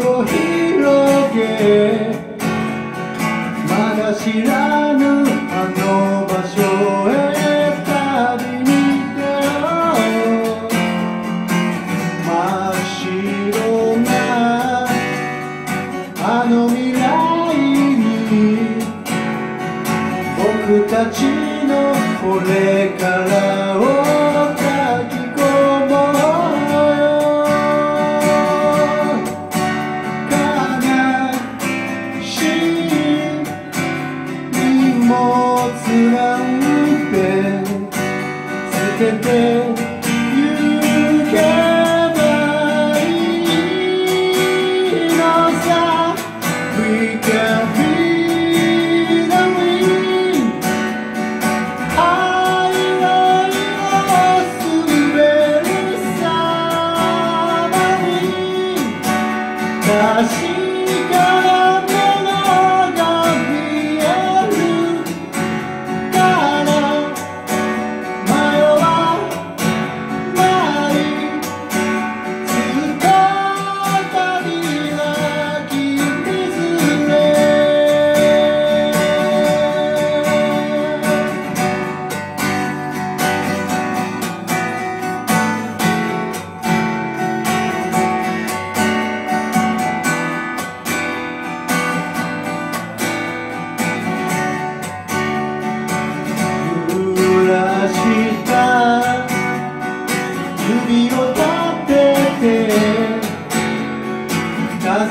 を広げまだ知らぬあの場所へ旅に出よう。真っ白なあの未来に僕たちのこれから。なんて捨ててゆけばいいのさ We can be the wind 愛を滑るさまに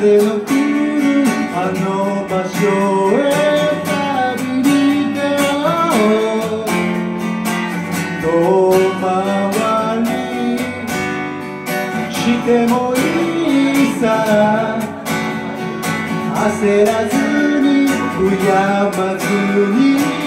風の来るあの場所へ旅に出よう。遠回りしてもいいさ焦らずに悔やまずに。